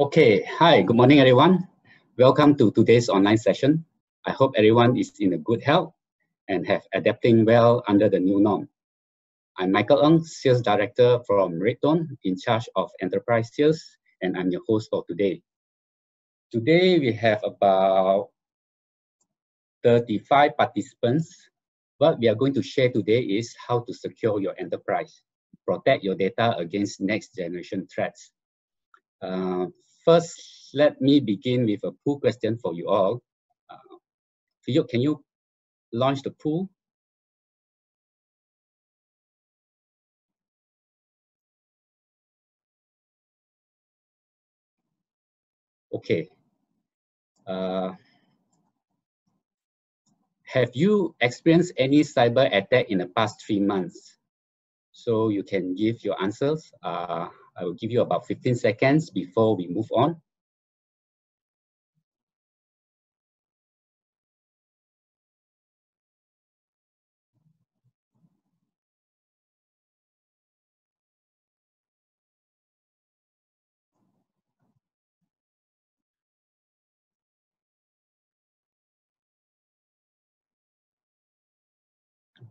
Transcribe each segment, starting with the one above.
Okay, hi, good morning everyone. Welcome to today's online session. I hope everyone is in a good health and have adapting well under the new norm. I'm Michael Ng, Sales Director from Redtone, in charge of enterprise sales, and I'm your host for today. Today we have about 35 participants. What we are going to share today is how to secure your enterprise, protect your data against next generation threats. Uh, first, let me begin with a pool question for you all. Uh, can you launch the pool? Okay. Uh, have you experienced any cyber attack in the past three months? So you can give your answers. Uh, I will give you about 15 seconds before we move on.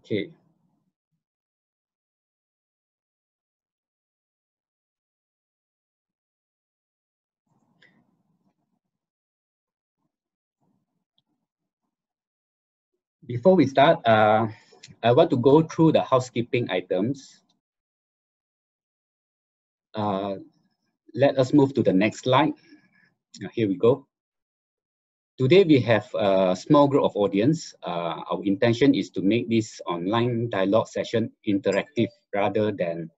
Okay. Before we start, uh, I want to go through the housekeeping items. Uh, let us move to the next slide. Here we go. Today we have a small group of audience. Uh, our intention is to make this online dialogue session interactive rather than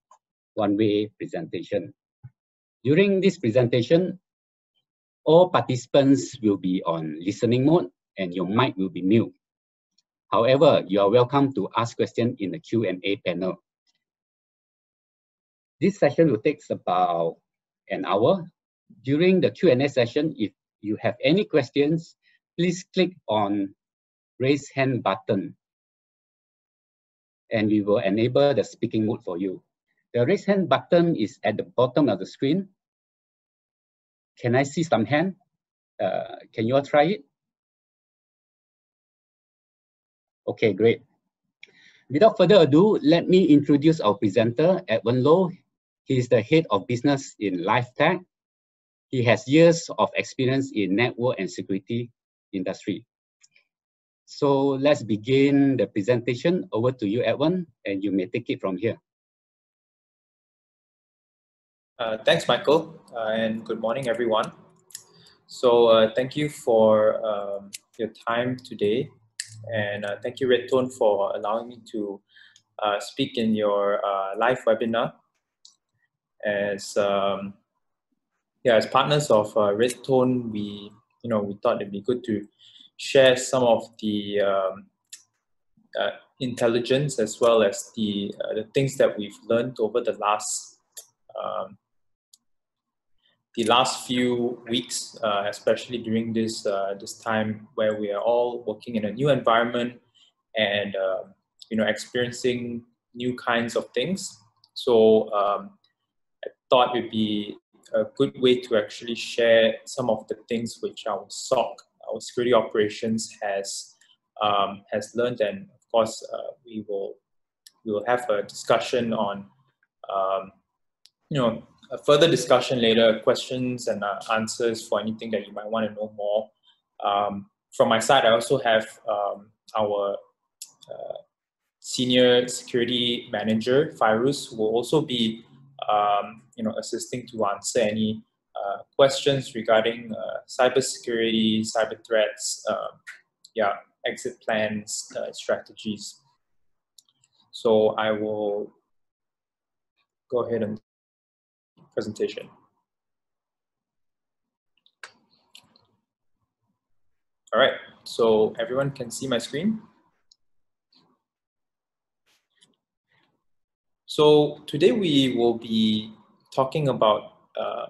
one-way presentation. During this presentation, all participants will be on listening mode and your mic will be mute. However, you are welcome to ask questions in the Q&A panel. This session will take about an hour. During the Q&A session, if you have any questions, please click on raise hand button and we will enable the speaking mode for you. The raise hand button is at the bottom of the screen. Can I see some hand? Uh, can you all try it? Okay, great. Without further ado, let me introduce our presenter, Edwin Loh. He is the head of business in LifeTech. He has years of experience in network and security industry. So let's begin the presentation. Over to you, Edwin, and you may take it from here. Uh, thanks, Michael, uh, and good morning, everyone. So uh, thank you for um, your time today and uh, thank you, Redtone, for allowing me to uh, speak in your uh, live webinar. As um, yeah, as partners of uh, Redtone, we you know we thought it'd be good to share some of the um, uh, intelligence as well as the uh, the things that we've learned over the last um, the last few weeks, uh, especially during this uh, this time where we are all working in a new environment and uh, you know experiencing new kinds of things. So um, I thought it'd be a good way to actually share some of the things which our SOC, our security operations, has um, has learned, and of course uh, we will we will have a discussion on um, you know a further discussion later, questions and uh, answers for anything that you might want to know more. Um, from my side, I also have um, our uh, senior security manager, Fairuz, who will also be um, you know, assisting to answer any uh, questions regarding uh, cybersecurity, cyber threats, um, yeah, exit plans, uh, strategies. So I will go ahead and presentation. All right, so everyone can see my screen? So today we will be talking about, uh,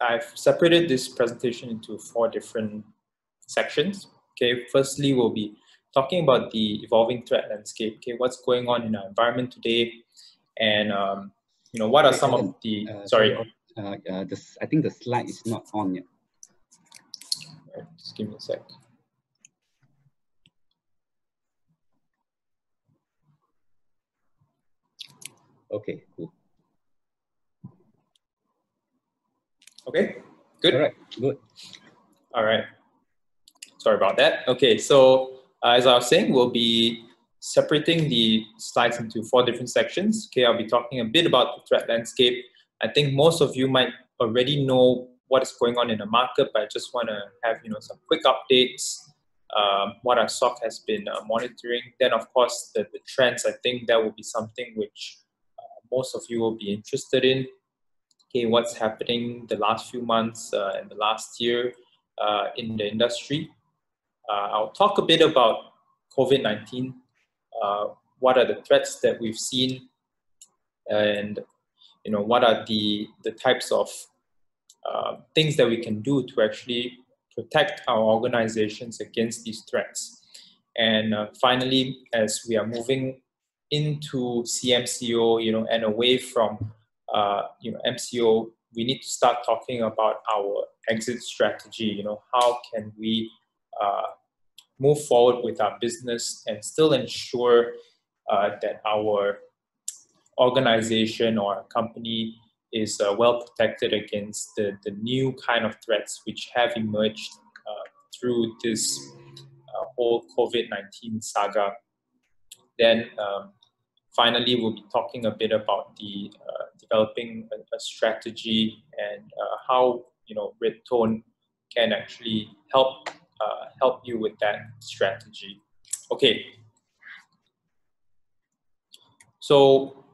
I've separated this presentation into four different sections. Okay, firstly, we'll be talking about the evolving threat landscape. Okay, what's going on in our environment today, and um, you know, what are some of the, uh, sorry. Uh, uh, this, I think the slide is not on yet. Right, just give me a sec. Okay, cool. Okay, good. All right, good. All right. Sorry about that. Okay, so uh, as I was saying, we'll be separating the slides into four different sections. Okay, I'll be talking a bit about the threat landscape. I think most of you might already know what is going on in the market, but I just want to have you know some quick updates, um, what our SOC has been uh, monitoring. Then, of course, the, the trends. I think that will be something which uh, most of you will be interested in. Okay, what's happening the last few months uh, and the last year uh, in the industry. Uh, I'll talk a bit about COVID-19. Uh, what are the threats that we've seen, and you know what are the the types of uh, things that we can do to actually protect our organizations against these threats. And uh, finally, as we are moving into CMCO, you know, and away from, uh, you know, MCO, we need to start talking about our exit strategy. You know, how can we uh, move forward with our business and still ensure uh, that our organization or company is uh, well protected against the, the new kind of threats which have emerged uh, through this uh, whole COVID 19 saga. Then, um, finally, we'll be talking a bit about the uh, developing a, a, strategy and uh, how you know Redtone can actually help uh, help you with that strategy. Okay. So,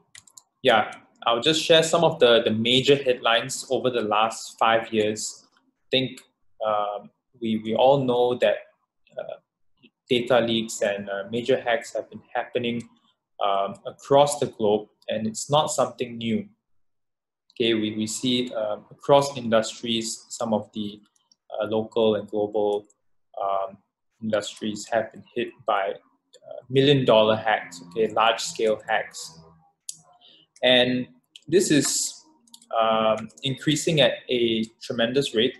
yeah, I'll just share some of the, the major headlines over the last five years. I think um, we, we all know that uh, data leaks and uh, major hacks have been happening um, across the globe, and it's not something new. Okay, we, we see um, across industries, some of the uh, local and global um, industries have been hit by uh, million dollar hacks, okay, large scale hacks and this is um, increasing at a tremendous rate.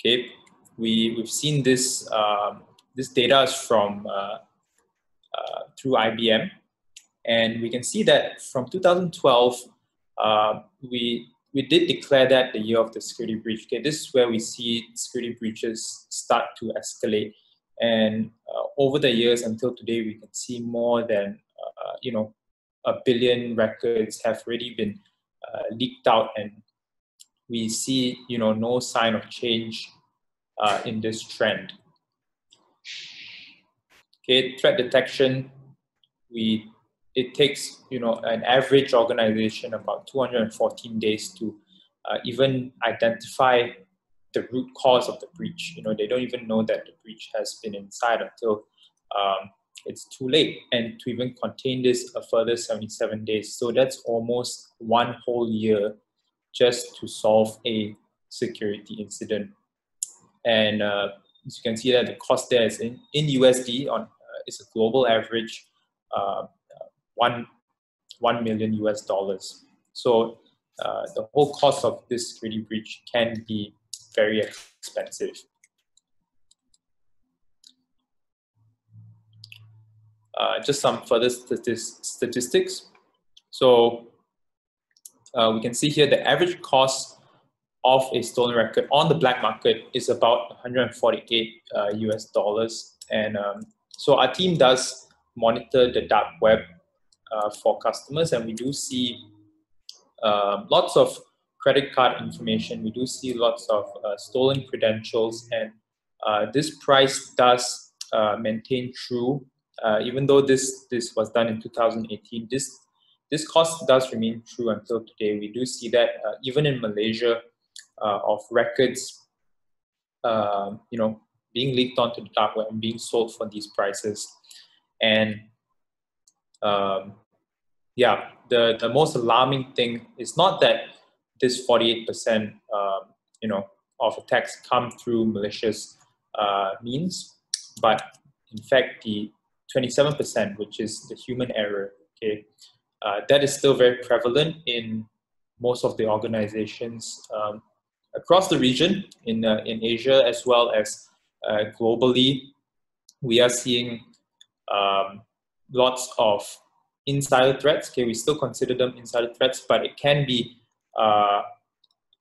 Okay, we we've seen this. Um, this data is from uh, uh, through IBM, and we can see that from 2012, uh, we we did declare that the year of the security breach. Okay, this is where we see security breaches start to escalate, and uh, over the years until today, we can see more than uh, you know a billion records have already been uh, leaked out. And we see you know no sign of change uh, in this trend. Okay threat detection we it takes you know an average organization about 214 days to uh, even identify the root cause of the breach you know they don't even know that the breach has been inside until um, it's too late. And to even contain this a further 77 days. So that's almost one whole year just to solve a security incident. And uh, as you can see that the cost there is in, in USD on uh, is a global average uh, one one million US dollars. So uh, the whole cost of this security breach can be very expensive. Uh, just some further statistics. So uh, we can see here the average cost of a stolen record on the black market is about 148 uh, US dollars. And um, so our team does monitor the dark web uh, for customers, and we do see um, lots of credit card information. We do see lots of uh, stolen credentials, and this price does maintain true uh, even though this this was done in 2018, this this cost does remain true until today. We do see that uh, even in Malaysia, uh, of records, you know, being leaked onto the dark web and being sold for these prices, and um, yeah, the the most alarming thing is not that this 48%, um, you know, of attacks come through malicious uh, means, but in fact the 27%, which is the human error. Okay, uh, that is still very prevalent in most of the organizations um, across the region in, uh, in Asia as well as uh, globally. We are seeing um, lots of insider threats. Okay, we still consider them insider threats, but it can be, uh,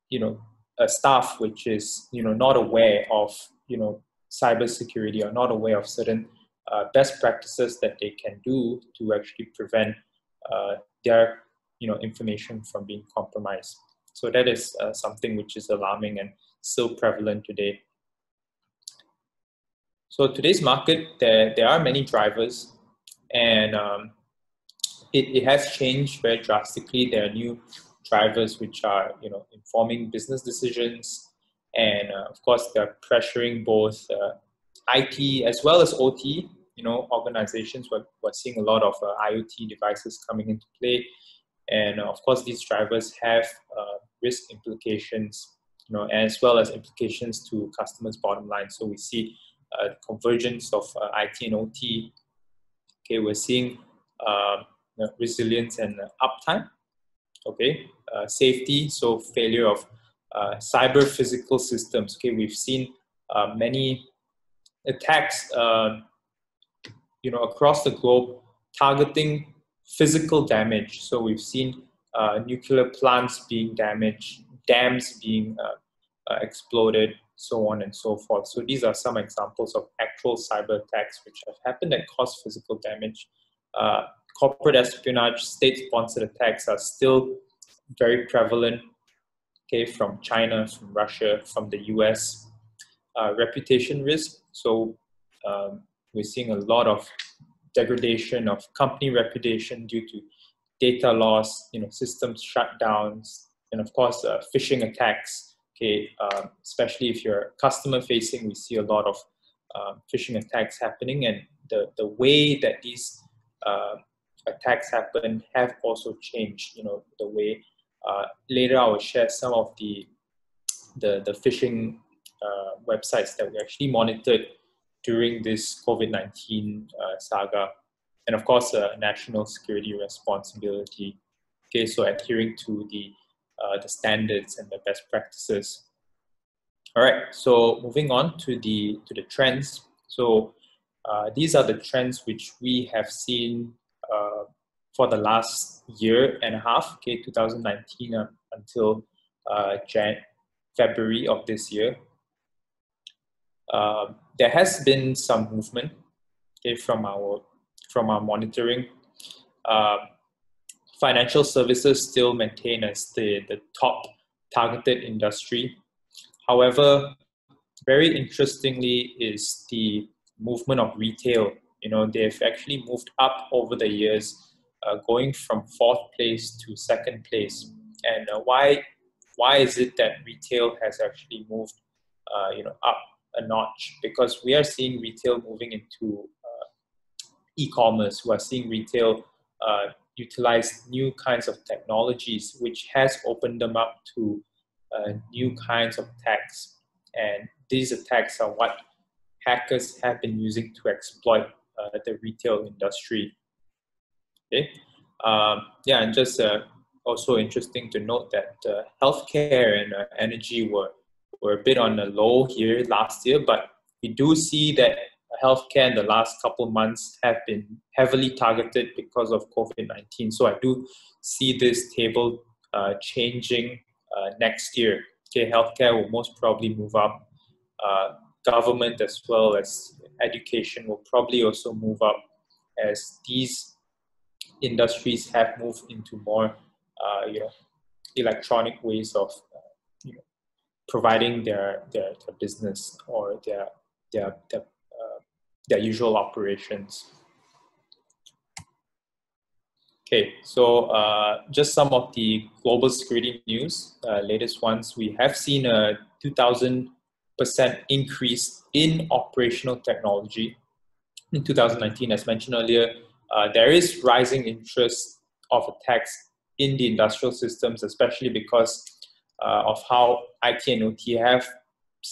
you know, a staff which is, you know, not aware of, you know, cybersecurity or not aware of certain uh, best practices that they can do to actually prevent uh, their, you know, information from being compromised. So that is uh, something which is alarming and still prevalent today. So today's market, there, there are many drivers and um, it, it has changed very drastically. There are new drivers which are, you know, informing business decisions and uh, of course they're pressuring both uh, IT as well as OT, you know, organizations. We're, we're seeing a lot of uh, IoT devices coming into play. And uh, of course, these drivers have uh, risk implications, you know, as well as implications to customers' bottom line. So we see uh, convergence of IT and OT. Okay, we're seeing uh, resilience and uptime. Okay, uh, safety, so failure of uh, cyber physical systems. Okay, we've seen uh, many attacks, you know, across the globe targeting physical damage. So we've seen uh, nuclear plants being damaged, dams being uh, exploded, so on and so forth. So these are some examples of actual cyber attacks which have happened that cause physical damage. Uh, corporate espionage, state-sponsored attacks are still very prevalent. Okay, from China, from Russia, from the U.S. Uh, reputation risk. So um, we're seeing a lot of degradation of company reputation due to data loss, you know, systems shutdowns, and of course, uh, phishing attacks. Okay, um, especially if you're customer facing, we see a lot of uh, phishing attacks happening, and the the way that these uh, attacks happen have also changed. You know, the way. Uh, later, I will share some of the the the phishing uh, websites that we actually monitored during this COVID nineteen uh, saga and of course, uh, national security responsibility. Okay, so adhering to the uh, the standards and the best practices. All right, so moving on to the to the trends. So uh, these are the trends which we have seen uh, for the last year and a half. Okay, 2019 until uh, Jan February of this year. Uh, there has been some movement okay, from our from our monitoring. Uh, financial services still maintain as the, the top targeted industry. However, very interestingly is the movement of retail. You know, they've actually moved up over the years, uh, going from fourth place to second place. And uh, why why is it that retail has actually moved, uh, you know, up a notch? Because we are seeing retail moving into e-commerce We are seeing retail uh, utilize new kinds of technologies, which has opened them up to uh, new kinds of attacks. And these attacks are what hackers have been using to exploit uh, the retail industry. Okay, um, yeah, and just uh, also interesting to note that uh, healthcare and uh, energy were were a bit on the low here last year, but we do see that healthcare in the last couple months have been heavily targeted because of COVID-19. So I do see this table uh, changing uh, next year. Okay, healthcare will most probably move up. Uh, government as well as education will probably also move up as these industries have moved into more, uh, you know, electronic ways of, you know, providing their, their, their business or their, their, their their usual operations. Okay, so uh, just some of the global security news, uh, latest ones. We have seen a 2000% increase in operational technology in 2019, as mentioned earlier. Uh, there is rising interest of attacks in the industrial systems, especially because uh, of how IT and OT have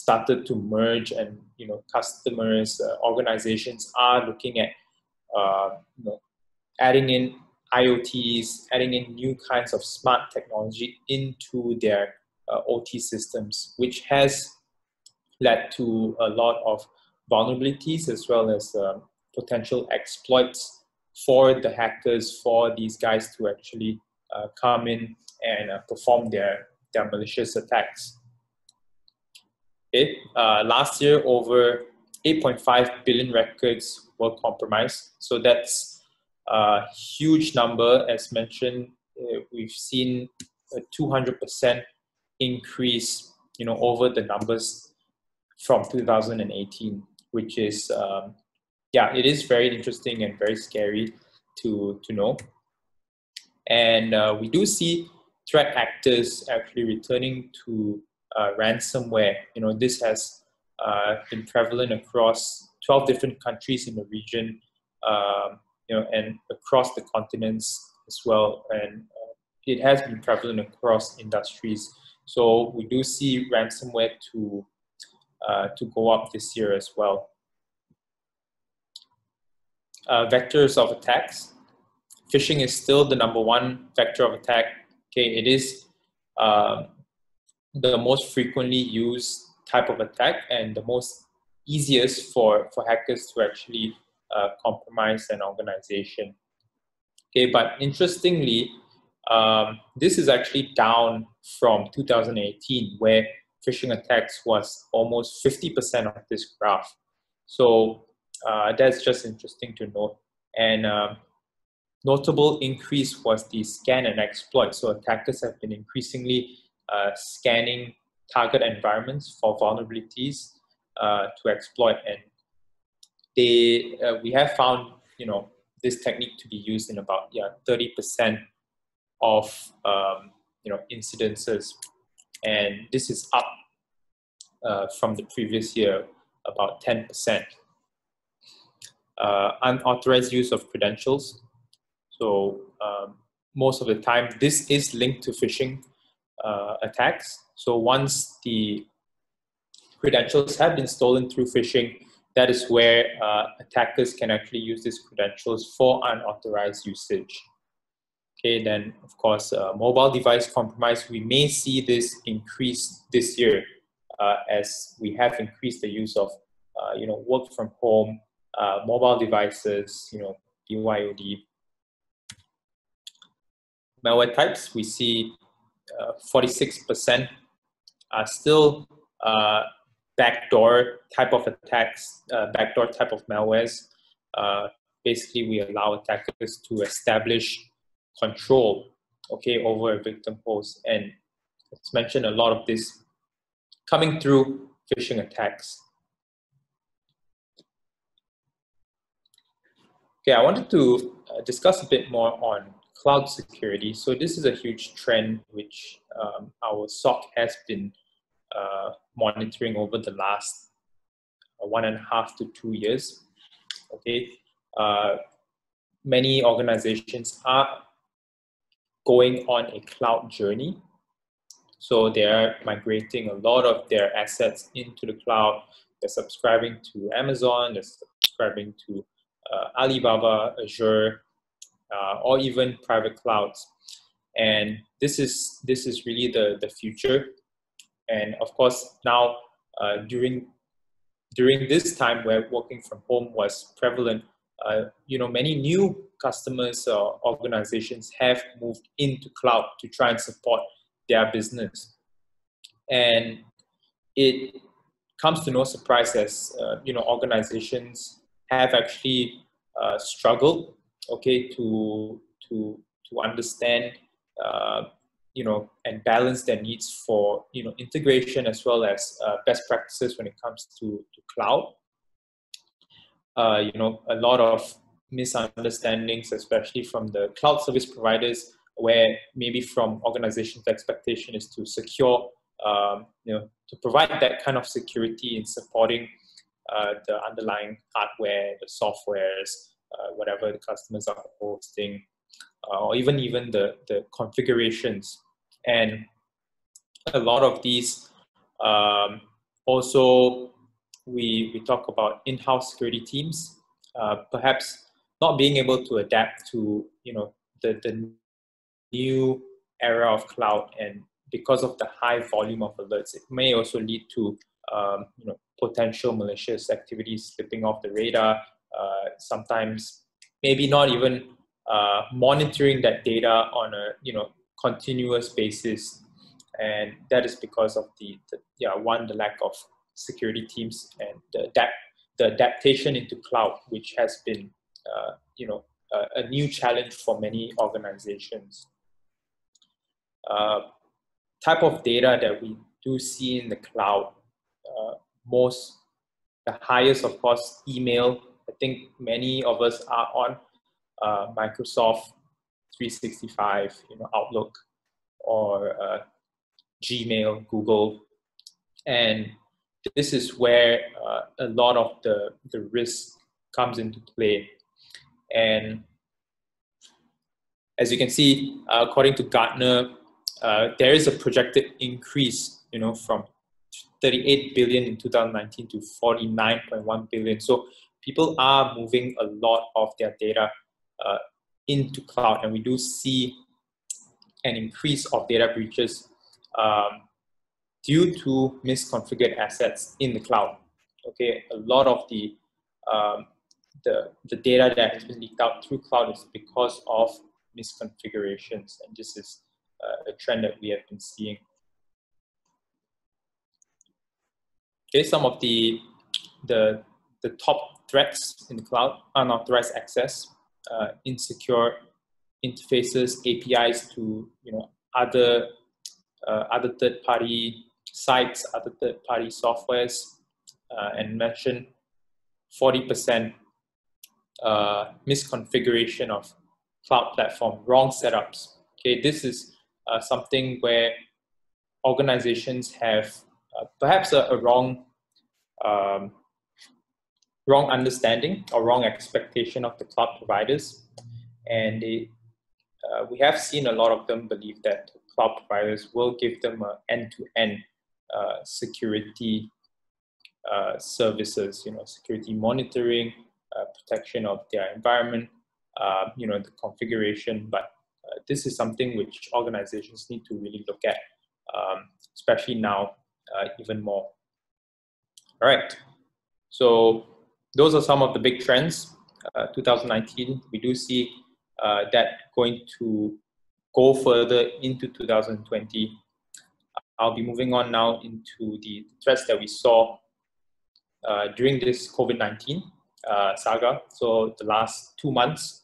started to merge and you know customers uh, organizations are looking at uh, you know, adding in IoTs, adding in new kinds of smart technology into their uh, OT systems, which has led to a lot of vulnerabilities as well as uh, potential exploits for the hackers, for these guys to actually uh, come in and uh, perform their, their malicious attacks. Uh, last year, over 8.5 billion records were compromised. So that's a huge number. As mentioned, uh, we've seen a 200% increase, you know, over the numbers from 2018, which is, um, yeah, it is very interesting and very scary to, to know. And uh, we do see threat actors actually returning to ransomware. You know, this has uh, been prevalent across 12 different countries in the region, um, you know, and across the continents as well. And uh, it has been prevalent across industries. So we do see ransomware to uh, to go up this year as well. Uh, vectors of attacks. Phishing is still the number one vector of attack. Okay, it is uh, the most frequently used type of attack and the most easiest for, for hackers to actually uh, compromise an organization. Okay, but interestingly, um, this is actually down from 2018 where phishing attacks was almost 50% of this graph. So uh, that's just interesting to note. And um, notable increase was the scan and exploit. So attackers have been increasingly scanning target environments for vulnerabilities uh, to exploit. And they, uh, we have found, you know, this technique to be used in about yeah 30% of um, you know incidences, and this is up uh, from the previous year about 10%. Uh, unauthorized use of credentials. So um, most of the time, this is linked to phishing uh, attacks. So once the credentials have been stolen through phishing, that is where uh, attackers can actually use these credentials for unauthorized usage. Okay, then of course, uh, mobile device compromise, we may see this increase this year uh, as we have increased the use of, uh, you know, work from home, uh, mobile devices, you know, BYOD. Malware types, we see 46% are still uh, backdoor type of attacks, uh, backdoor type of malwares. Uh, basically, we allow attackers to establish control, okay, over a victim host. And it's mentioned a lot of this coming through phishing attacks. Okay, I wanted to discuss a bit more on cloud security. So this is a huge trend which um, our SOC has been uh, monitoring over the last uh, one and a half to two years. Okay, uh, many organizations are going on a cloud journey. So they are migrating a lot of their assets into the cloud. They're subscribing to Amazon, they're subscribing to uh, Alibaba, Azure, uh, or even private clouds. And this is this is really the the future. And of course, now uh, during during this time where working from home was prevalent, uh, you know, many new customers or organizations have moved into cloud to try and support their business. And it comes to no surprise as, uh, you know, organizations have actually uh, struggled okay to to to understand uh, you know and balance their needs for you know integration as well as uh, best practices when it comes to, to cloud. Uh, you know a lot of misunderstandings especially from the cloud service providers where maybe from organizations expectation is to secure um, you know to provide that kind of security in supporting uh, the underlying hardware the softwares whatever the customers are hosting, uh, or even even the the configurations. And a lot of these um, also we we talk about in-house security teams, uh, perhaps not being able to adapt to you know the, the new era of cloud and because of the high volume of alerts, it may also lead to um, you know potential malicious activities slipping off the radar. Uh, sometimes maybe not even uh, monitoring that data on a you know continuous basis, and that is because of the, the yeah one the lack of security teams and the adapt the adaptation into cloud, which has been uh, you know a, a, new challenge for many organizations. Uh, type of data that we do see in the cloud, uh, most the highest of course email. I think many of us are on uh, Microsoft 365, you know Outlook, or uh, Gmail, Google, and this is where uh, a lot of the, the risk comes into play. And as you can see, uh, according to Gartner, uh, there is a projected increase, you know, from 38 billion in 2019 to 49.1 billion. So people are moving a lot of their data uh, into cloud, and we do see an increase of data breaches um, due to misconfigured assets in the cloud. Okay, a lot of the um, the, the data that has been leaked out through cloud is because of misconfigurations, and this is uh, a trend that we have been seeing. Okay, some of the the the top threats in the cloud: unauthorized access, uh, insecure interfaces, APIs to you know other uh, other third-party sites, other third-party softwares, uh, and mention 40% uh, misconfiguration of cloud platform, wrong setups. Okay, this is uh, something where organizations have perhaps a, a wrong um, wrong understanding or wrong expectation of the cloud providers, and uh, we have seen a lot of them believe that cloud providers will give them end-to-end uh, security uh, services, you know, security monitoring, uh, protection of their environment, uh, you know, the configuration. But uh, this is something which organizations need to really look at, um, especially now, even more. All right. So those are some of the big trends. 2019, we do see that going to go further into 2020 I'll be moving on now into the threats that we saw uh, during this COVID 19 uh, saga. So, the last two months,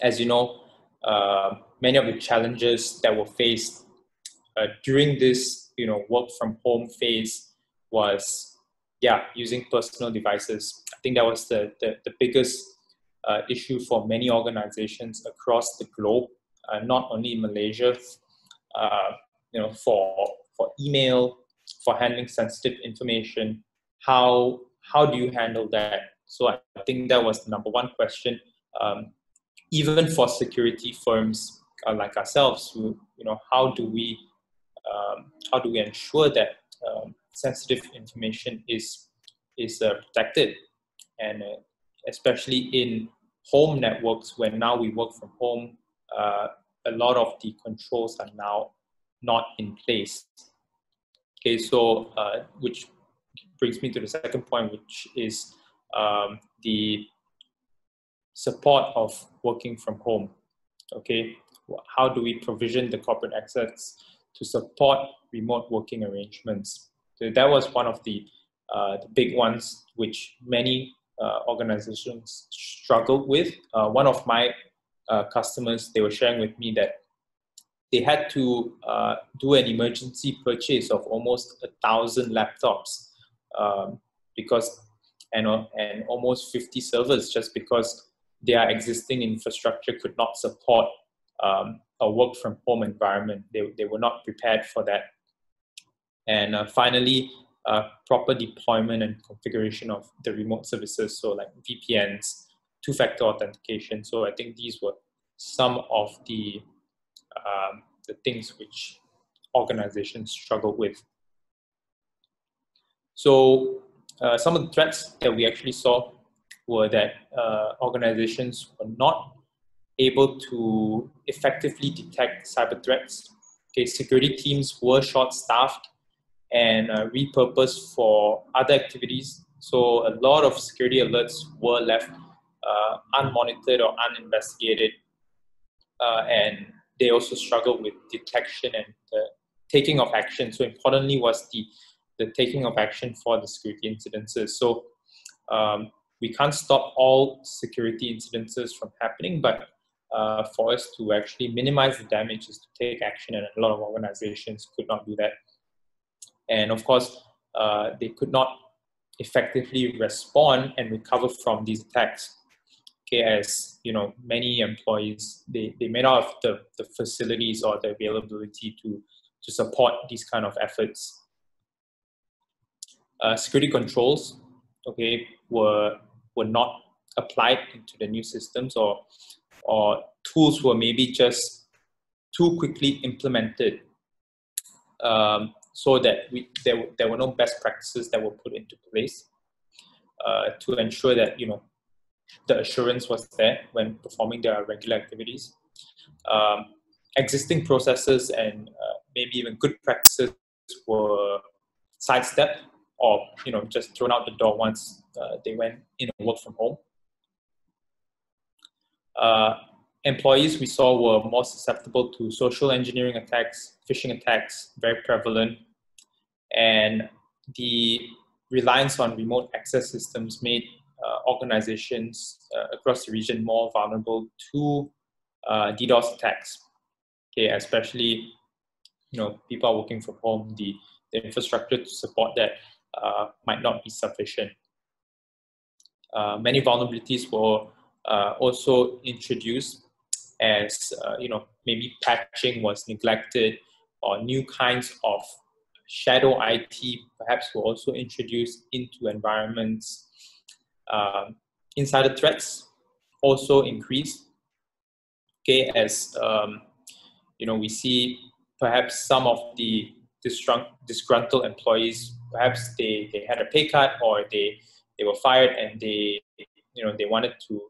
as you know, uh, many of the challenges that were faced uh, during this you know, work from home phase was, yeah, using personal devices. I think that was the, the, the biggest uh, issue for many organizations across the globe, uh, not only in Malaysia, uh, you know, for for email, for handling sensitive information. How how do you handle that? So I think that was the number one question. Um, even for security firms uh, like ourselves, who, you know, how do we um, how do we ensure that um, sensitive information is is uh, protected, and uh, especially in home networks where now we work from home, uh, a lot of the controls are now not in place. Okay, so uh, which brings me to the second point, which is um, the support of working from home. Okay, how do we provision the corporate access to support remote working arrangements? That was one of the, uh, the big ones which many uh, organizations struggled with. Uh, one of my uh, customers, they were sharing with me that they had to uh, do an emergency purchase of almost a thousand laptops um, because and, and almost 50 servers just because their existing infrastructure could not support um, a work from home environment. They, they were not prepared for that. And uh, finally, uh, proper deployment and configuration of the remote services, so like VPNs, two factor authentication. So I think these were some of the um, the things which organizations struggle with. So uh, some of the threats that we actually saw were that uh, organizations were not able to effectively detect cyber threats. Okay, security teams were short-staffed and uh, repurposed for other activities. So a lot of security alerts were left uh, unmonitored or uninvestigated, uh, and they also struggled with detection and taking of action. So importantly was the the taking of action for the security incidences. So um, we can't stop all security incidences from happening, but uh, for us to actually minimize the damage is to take action, and a lot of organizations could not do that. And of course, uh, they could not effectively respond and recover from these attacks. Okay, as you know, many employees they, they may not have the, the facilities or the availability to to support these kind of efforts. Uh, security controls, okay, were were not applied into the new systems or or tools were maybe just too quickly implemented um, so that we, there, there were no best practices that were put into place uh, to ensure that you know the assurance was there when performing their regular activities. Um, existing processes and uh, maybe even good practices were sidestepped or you know just thrown out the door once uh, they went you know work from home. Employees we saw were more susceptible to social engineering attacks, phishing attacks, very prevalent, and the reliance on remote access systems made uh, organizations uh, across the region more vulnerable to uh, DDoS attacks. Okay, especially you know people are working from home, the, the infrastructure to support that uh, might not be sufficient. Uh, many vulnerabilities were uh, also introduced as uh, you know maybe patching was neglected or new kinds of shadow IT perhaps were also introduced into environments. Um, insider threats also increased. Okay, as um, you know, we see perhaps some of the disgruntled employees, perhaps they, they had a pay cut or they, they were fired and they, you know, they wanted to,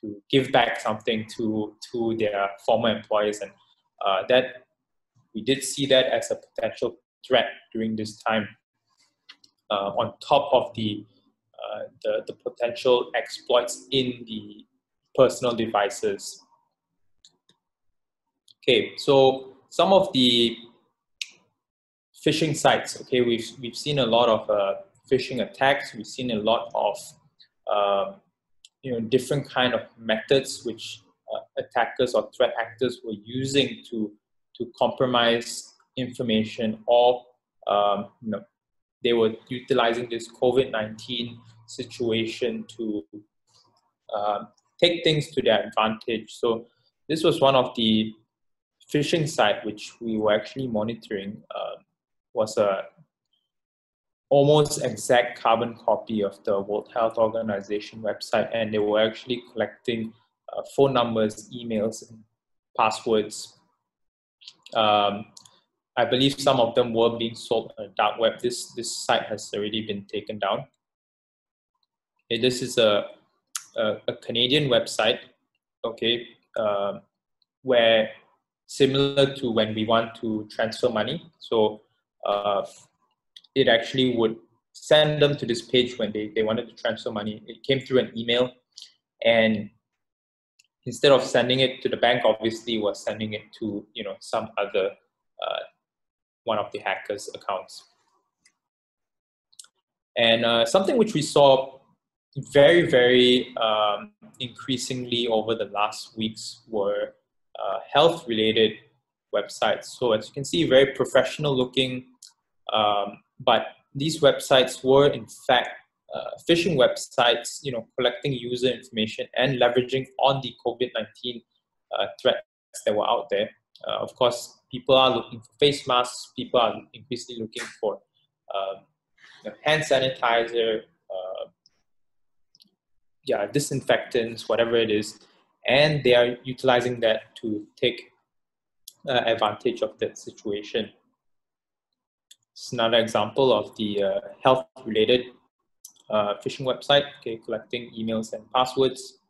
to give back something to, to their former employers. And uh, that we did see that as a potential threat during this time uh, on top of the, uh, the, the potential exploits in the personal devices. Okay, so some of the phishing sites, okay, we've, we've seen a lot of uh, phishing attacks. We've seen a lot of, uh, you know, different kind of methods which uh, attackers or threat actors were using to, to compromise information or, um, you know, they were utilizing this COVID-19 situation to uh, take things to their advantage. So this was one of the phishing site which we were actually monitoring uh, was a almost exact carbon copy of the World Health Organization website, and they were actually collecting uh, phone numbers, emails, and passwords. Um, I believe some of them were being sold on the dark web. This this site has already been taken down. Okay, this is a, a, a Canadian website, okay, uh, where similar to when we want to transfer money. So uh, it actually would send them to this page when they, they wanted to transfer money. It came through an email and instead of sending it to the bank, obviously was sending it to, you know, some other, uh, one of the hackers accounts. And uh, something which we saw very, very um, increasingly over the last weeks were uh, health related websites. So as you can see, very professional looking, um, but these websites were in fact uh, phishing websites, you know, collecting user information and leveraging on the COVID-19 uh, threats that were out there. Uh, of course, people are looking for face masks. People are increasingly looking for um, you know, hand sanitizer, uh, yeah, disinfectants, whatever it is and they are utilizing that to take uh, advantage of that situation. It's another example of the uh, health-related uh, phishing website, okay, collecting emails and passwords.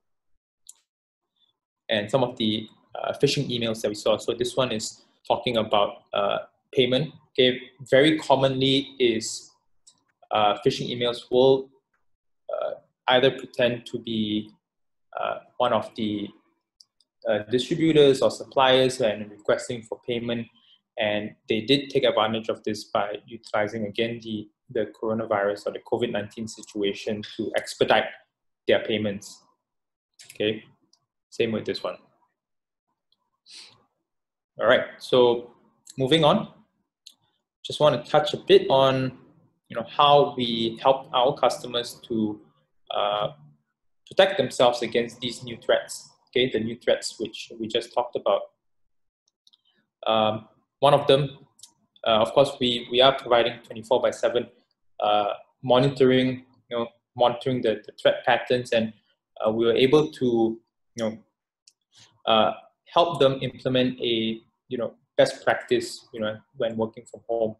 and some of the uh, phishing emails that we saw. So this one is talking about uh, payment. Okay, very commonly is uh, phishing emails will uh, either pretend to be uh, one of the uh, distributors or suppliers and requesting for payment. And they did take advantage of this by utilizing again the, the coronavirus or the COVID-19 situation to expedite their payments. Okay, same with this one. All right, so moving on, just want to touch a bit on you know how we help our customers to uh, protect themselves against these new threats. Okay, the new threats which we just talked about. Um, one of them, uh, of course, we we are providing 24 by 7 uh, monitoring. You know, monitoring the, the threat patterns, and uh, we were able to you know help them implement a you know best practice you know when working from home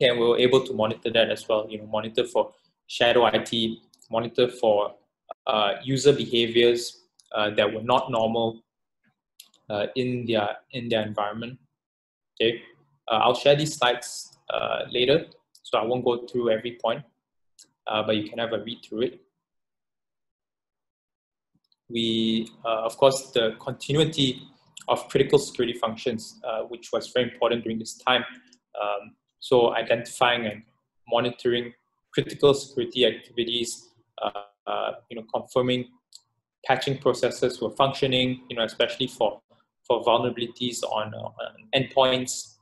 and we were able to monitor that as well you know monitor for shadow IT monitor for uh, user behaviors uh, that were not normal uh, in their in their environment okay uh, I'll share these slides uh, later so I won't go through every point uh, but you can have a read through it we, uh, of course, the continuity of critical security functions, uh, which was very important during this time. Um, so identifying and monitoring critical security activities, uh, you know, confirming patching processes were functioning, you know, especially for, for vulnerabilities on, uh, on endpoints.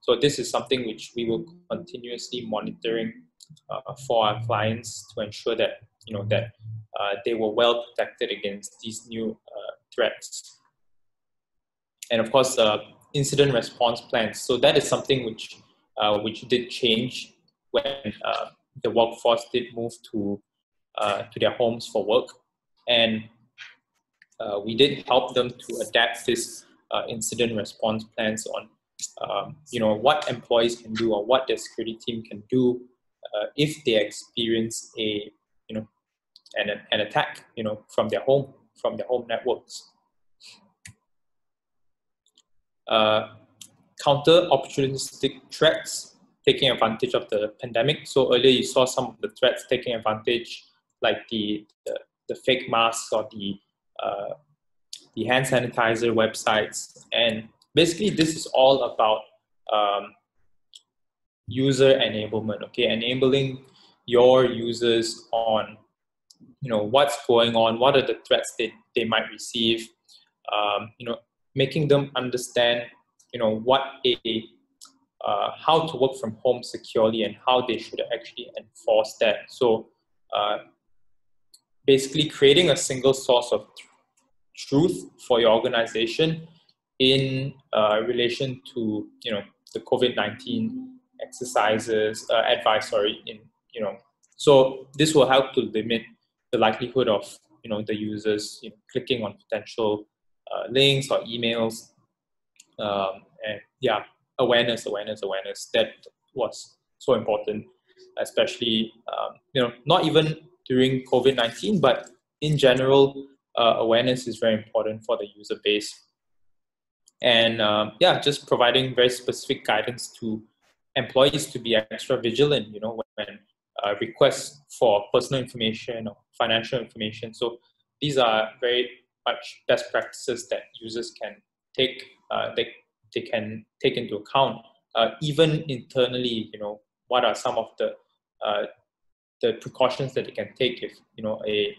So this is something which we will continuously monitoring uh, for our clients to ensure that, you know, that uh, they were well protected against these new uh, threats. And of course, uh, incident response plans. So that is something which which did change when the workforce did move to to their homes for work, and we did help them to adapt this incident response plans on um, you know what employees can do or what their security team can do uh, if they experience a you know and an attack, you know, from their home, from their home networks. Uh, counter opportunistic threats taking advantage of the pandemic. So earlier you saw some of the threats taking advantage, like the the, the fake masks or the uh, the hand sanitizer websites, and basically this is all about um, user enablement. Okay, enabling your users on you know what's going on what are the threats that they might receive um, you know making them understand you know what a uh, how to work from home securely and how they should actually enforce that so uh, basically creating a single source of truth for your organization in uh, relation to you know the covid-19 exercises uh, advice sorry in you know. So this will help to limit the likelihood of you know the users you know, clicking on potential uh, links or emails. Um, and yeah awareness awareness awareness that was so important especially um, you know not even during covid-19 but in general uh, awareness is very important for the user base and um, yeah just providing very specific guidance to employees to be extra vigilant you know when uh, requests for personal information or financial information. So these are very much best practices that users can take uh, they, they can take into account uh, even internally you know what are some of the uh, the precautions that they can take if you know a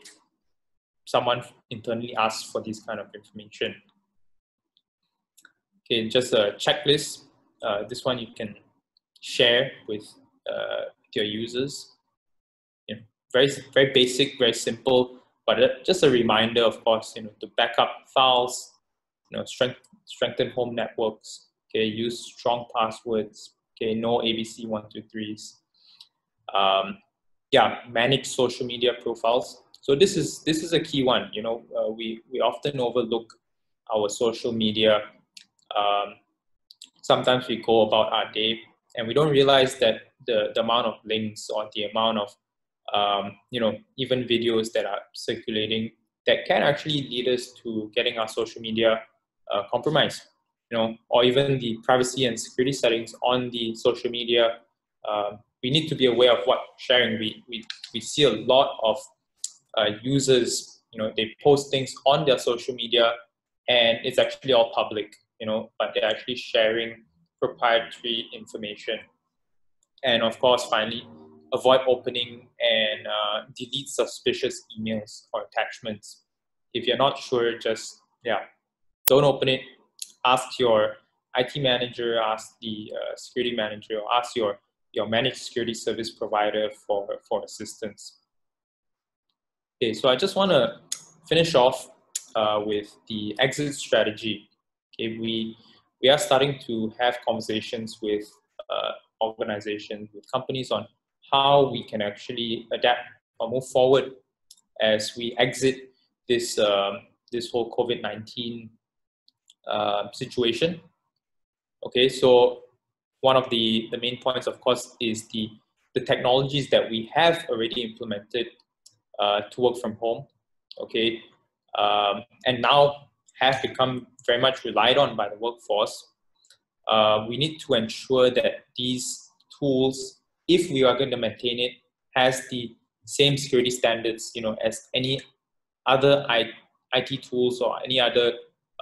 someone internally asks for this kind of information. Okay just a checklist. Uh, this one you can share with uh, your users. Very very basic, very simple, but just a reminder, of course, you know, to back up files, you know, strength, strengthen home networks, okay, use strong passwords, okay, no ABC one two threes. Um, yeah, manage social media profiles. So this is this is a key one. You know, uh, we we often overlook our social media. Um, sometimes we go about our day and we don't realize that the, the amount of links or the amount of um, you know even videos that are circulating that can actually lead us to getting our social media uh, compromised, you know, or even the privacy and security settings on the social media. Um, we need to be aware of what sharing. We, we, we see a lot of uh, users, you know, they post things on their social media and it's actually all public, you know, but they're actually sharing proprietary information. And of course, finally, avoid opening and uh, delete suspicious emails or attachments. If you're not sure, just, yeah, don't open it. Ask your IT manager, ask the uh, security manager, or ask your, your managed security service provider for, for assistance. Okay, so I just want to finish off uh, with the exit strategy. Okay, we we are starting to have conversations with uh, organizations, with companies on how we can actually adapt or move forward as we exit this um, this whole COVID nineteen uh, situation. Okay, so one of the the main points, of course, is the the technologies that we have already implemented uh, to work from home. Okay, um, and now have become very much relied on by the workforce. Uh, we need to ensure that these tools, if we are going to maintain it, has the same security standards, you know, as any other IT tools or any other,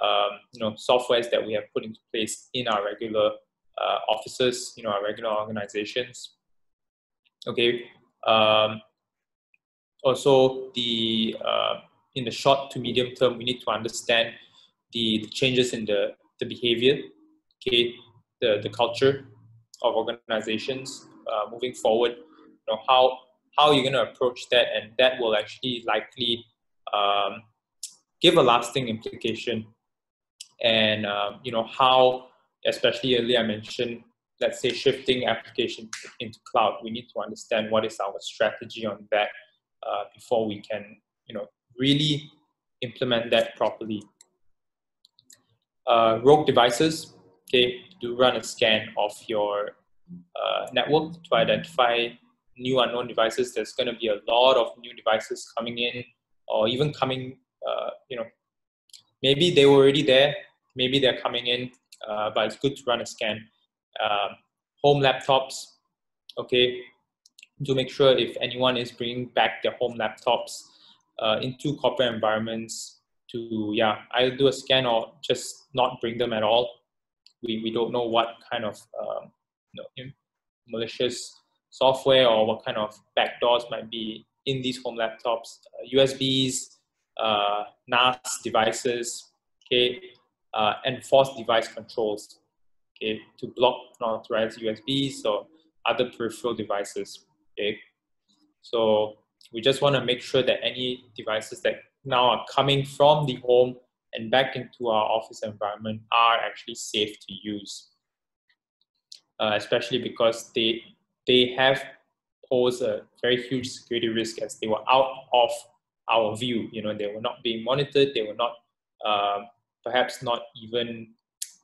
um, you know, softwares that we have put into place in our regular uh, offices, you know, our regular organizations. Okay. Um, also, the uh, in the short to medium term, we need to understand the, the changes in the, the behavior, okay, the, the culture of organizations uh, moving forward. You know how how you're going to approach that, and that will actually likely um, give a lasting implication. And um, you know how, especially earlier I mentioned, let's say shifting application into cloud, we need to understand what is our strategy on that uh, before we can you know really implement that properly. Uh, rogue devices, okay, do run a scan of your uh, network to identify new unknown devices. There's going to be a lot of new devices coming in, or even coming. Uh, you know, maybe they were already there. Maybe they're coming in, uh, but it's good to run a scan. Um, home laptops, okay, to make sure if anyone is bringing back their home laptops uh, into corporate environments to yeah either do a scan or just not bring them at all we, we don't know what kind of um, you know, malicious software or what kind of backdoors might be in these home laptops uh, usbs uh, nas devices okay uh, enforce device controls okay to block unauthorized usbs or other peripheral devices okay so we just want to make sure that any devices that now are coming from the home and back into our office environment are actually safe to use. Uh, especially because they they have posed a very huge security risk as they were out of our view. You know, they were not being monitored. They were not uh, perhaps not even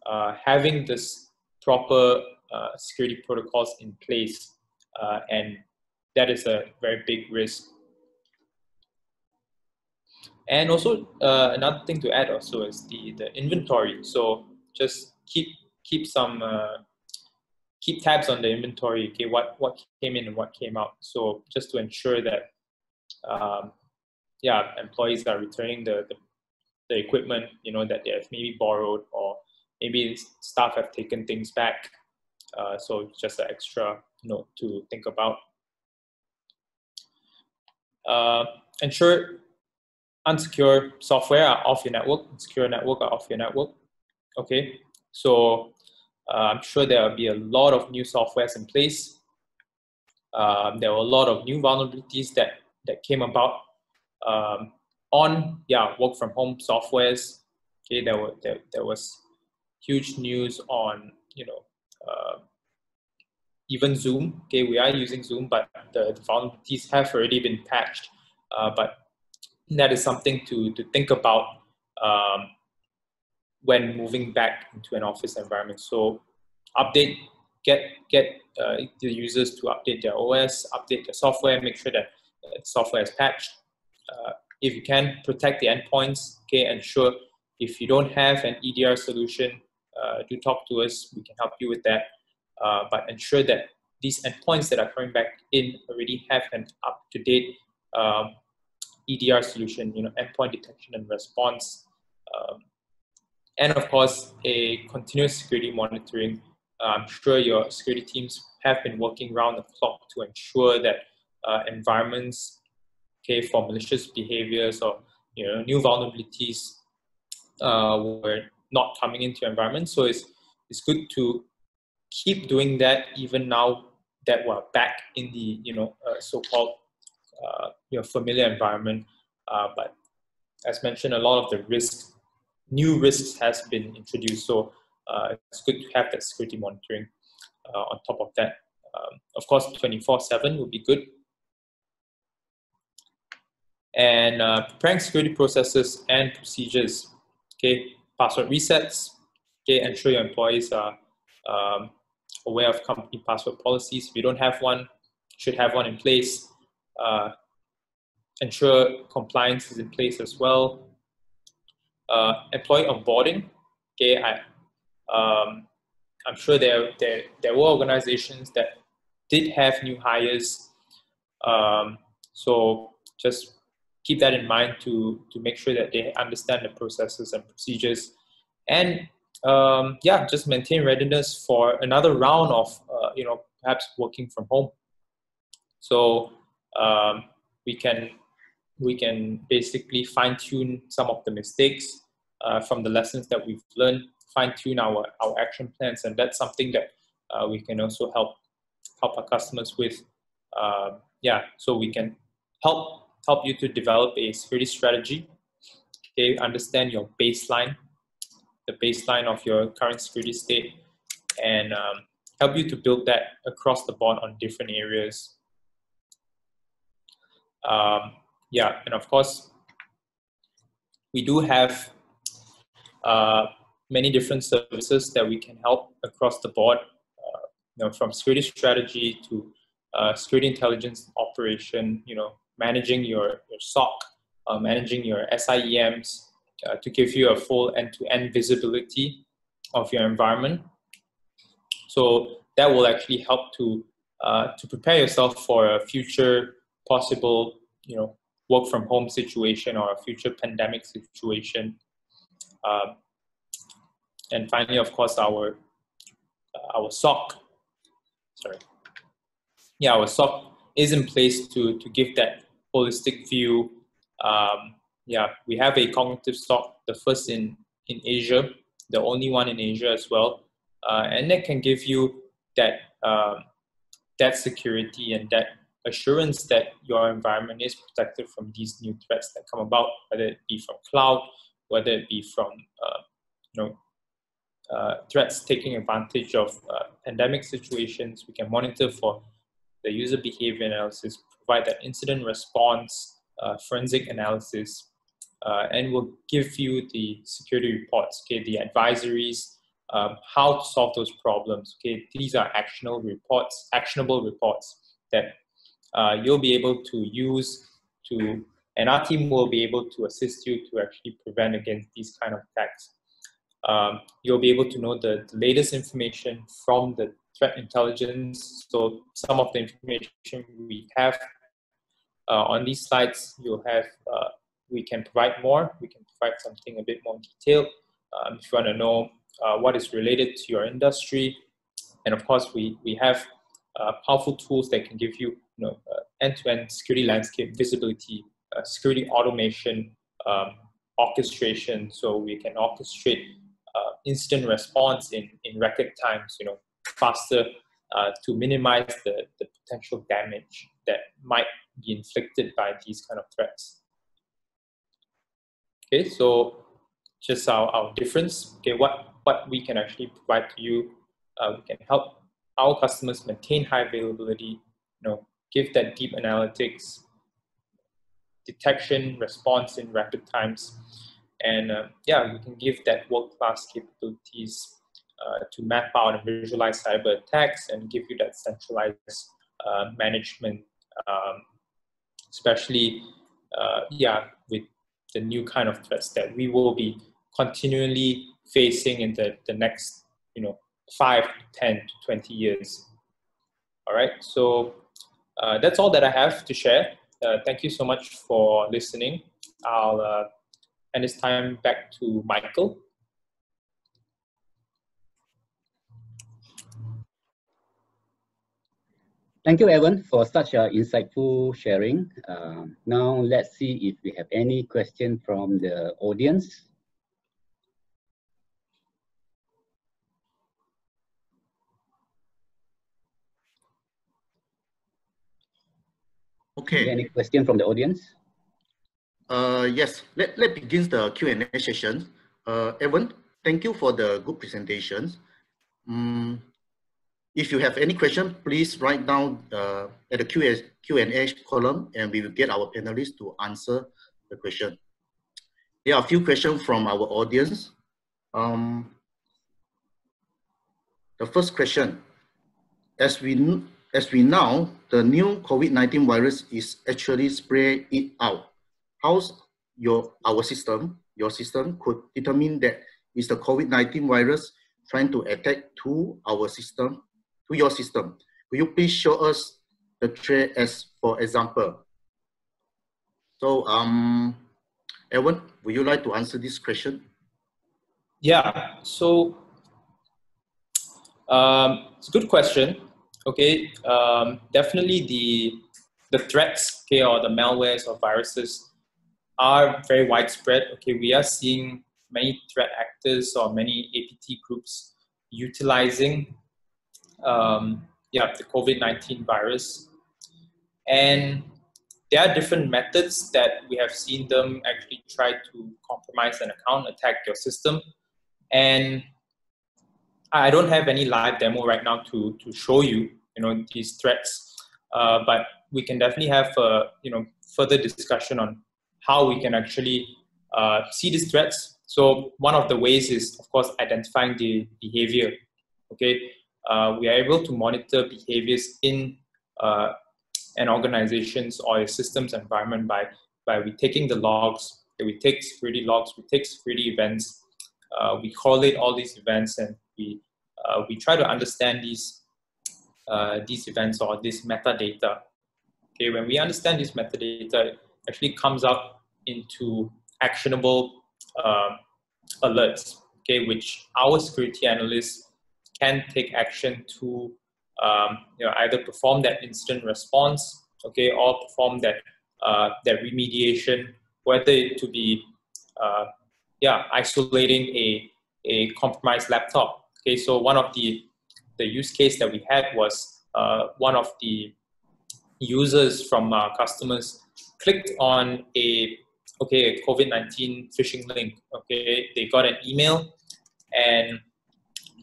uh, having this proper uh, security protocols in place, uh, and that is a very big risk and also uh, another thing to add also is the, the inventory. So just keep keep some uh, keep tabs on the inventory. Okay, what what came in and what came out. So just to ensure that um, yeah, employees are returning the, the, the equipment you know that they have maybe borrowed or maybe staff have taken things back. Uh, so just an extra note to think about. Uh, ensure unsecure software are off your network, secure network are off your network. Okay, so uh, I'm sure there will be a lot of new softwares in place. Um, there were a lot of new vulnerabilities that that came about um, on yeah work from home softwares. Okay, there were there, there was huge news on you know uh, even Zoom. Okay, we are using Zoom, but the, the vulnerabilities have already been patched. Uh, but that is something to, to think about um, when moving back into an office environment. So update, get, get uh, the users to update their OS, update their software, make sure that software is patched. Uh, if you can protect the endpoints, okay, ensure if you don't have an EDR solution, uh, do talk to us. We can help you with that. Uh, but ensure that these endpoints that are coming back in already have an up-to-date um, EDR solution, you know, endpoint detection and response, um, and of course, a continuous security monitoring. I'm sure your security teams have been working around the clock to ensure that uh, environments, okay, for malicious behaviors or you know new vulnerabilities uh, were not coming into your environment. So it's it's good to keep doing that even now that we're back in the you know uh, so-called uh, you know familiar environment. Uh, but as mentioned, a lot of the risks, new risks has been introduced. So uh, it's good to have that security monitoring uh, on top of that. Um, of course, 24/7 would be good. And uh, preparing security processes and procedures. Okay, password resets. Okay, ensure your employees are um, aware of company password policies. If you don't have one, should have one in place. Uh, ensure compliance is in place as well. Uh, employee onboarding. Okay, I, um, I'm sure there, there, there were organizations that did have new hires. Um, so just keep that in mind to, to make sure that they understand the processes and procedures. And um, yeah, just maintain readiness for another round of, uh, you know, perhaps working from home. So um, we can we can basically fine tune some of the mistakes uh, from the lessons that we've learned, fine tune our, our action plans, and that's something that uh, we can also help help our customers with. Uh, yeah, so we can help help you to develop a security strategy. Okay, understand your baseline the baseline of your current security state and um, help you to build that across the board on different areas. Um, yeah, and of course, we do have uh, many different services that we can help across the board, uh, you know, from security strategy to uh, security intelligence operation, you know, managing your, your SOC, uh, managing your SIEMs, uh, to give you a full end-to-end visibility of your environment. So that will actually help to uh, to prepare yourself for a future possible, you know, work from home situation or a future pandemic situation. Um, and finally, of course, our uh, our SOC, sorry, yeah, our SOC is in place to to give that holistic view um, yeah, we have a cognitive SOC, the first in, in Asia, the only one in Asia as well. Uh, and that can give you that, um, that security and that assurance that your environment is protected from these new threats that come about, whether it be from cloud, whether it be from uh, you know uh, threats taking advantage of uh, pandemic situations. We can monitor for the user behavior analysis, provide that incident response, uh, forensic analysis, uh, and will give you the security reports, okay, the advisories, um, how to solve those problems. Okay, these are actionable reports, actionable reports that uh, you'll be able to use to, and our team will be able to assist you to actually prevent against these kind of attacks. Um, you'll be able to know the, the, latest information from the threat intelligence. So some of the information we have on these slides, you'll have uh, we can provide more. We can provide something a bit more detailed. Um, if you want to know uh, what is related to your industry, and of course, we we have uh, powerful tools that can give you, you know, uh, end-to-end security landscape visibility, uh, security automation, um, orchestration. So we can orchestrate uh, instant response in in record times. You know, faster uh, to minimize the the potential damage that might be inflicted by these kind of threats. Okay, so just our, our difference. Okay, what, what we can actually provide to you, uh, we can help our customers maintain high availability, you know, give that deep analytics, detection, response in rapid times, and uh, yeah, we can give that world-class capabilities uh, to map out and visualize cyber attacks and give you that centralized uh, management, um, especially uh, yeah, with the new kind of threats that we will be continually facing in the, the next, you know, 5 to 10 to 20 years. All right, so uh, that's all that I have to share. Uh, thank you so much for listening. I'll uh, end this time back to Michael. Thank you, Evan, for such an insightful sharing. Uh, now, let's see if we have any question from the audience. Okay. Any question from the audience? Uh, yes, let, let begin the Q&A session. Uh, Evan, thank you for the good presentations. Um, if you have any question, please write down uh, at the Q&A column and we will get our panelists to answer the question. There are a few questions from our audience. Um, the first question, as we, as we know, the new COVID-19 virus is actually spread it out. How's your, our system, your system could determine that is the COVID-19 virus trying to attack to our system to your system. Will you please show us the tray as for example? So, um, Evan, would you like to answer this question? Yeah, so um, it's a good question. Okay, um, definitely the the threats, okay, or the malwares or viruses are very widespread. Okay, we are seeing many threat actors or many APT groups utilizing um, yeah, the COVID-19 virus. And there are different methods that we have seen them actually try to compromise an account, attack your system. And I don't have any live demo right now to, to show you, you know, these threats, uh, but we can definitely have, a, you know, further discussion on how we can actually uh, see these threats. So one of the ways is, of course, identifying the behavior. Okay, uh, we are able to monitor behaviors in uh, an organization's or a system's environment by, by we taking the logs, we take security logs, we take security events, uh, we correlate all these events and we, uh, we try to understand these, uh, these events or this metadata. Okay, when we understand this metadata, it actually comes up into actionable uh, alerts, okay, which our security analysts can take action to um, you know, either perform that incident response, okay, or perform that uh, that remediation, whether it to be uh, yeah isolating a a compromised laptop. Okay, so one of the the use case that we had was uh, one of the users from our customers clicked on a okay a COVID-19 phishing link. Okay, they got an email and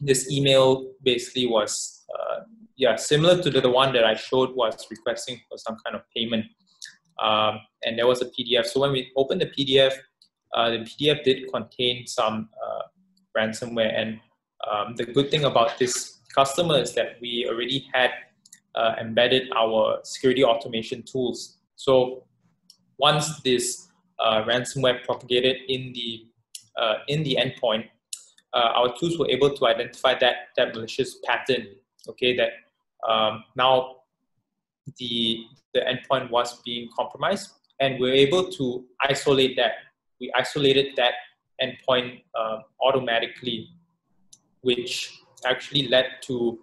this email basically was uh, yeah similar to the, one that I showed was requesting for some kind of payment. Um, and there was a PDF so when we opened the PDF uh, the PDF did contain some uh, ransomware. And um, the good thing about this customer is that we already had uh, embedded our security automation tools. So once this uh, ransomware propagated in the uh, in the endpoint uh, our tools were able to identify that, that malicious pattern, okay, that um, now the, the endpoint was being compromised and we're able to isolate that. We isolated that endpoint uh, automatically, which actually led to